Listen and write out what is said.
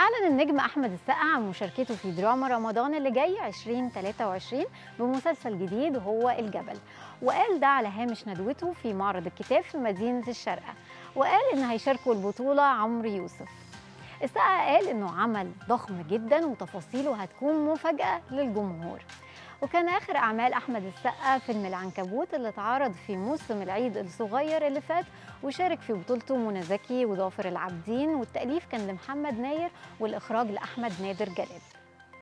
أعلن النجم أحمد السقا عن مشاركته في دراما رمضان اللي جاي 2023 بمسلسل جديد وهو الجبل. وقال ده على هامش ندوته في معرض الكتاب في مدينة الشارقة وقال إن هيشاركوا البطولة عمرو يوسف. السقا قال إنه عمل ضخم جدا وتفاصيله هتكون مفاجأة للجمهور. وكان آخر أعمال أحمد السقا فيلم العنكبوت اللي اتعرض في موسم العيد الصغير اللي فات وشارك في بطولته منى زكي وضافر العابدين والتأليف كان لمحمد ناير والإخراج لأحمد نادر جلال.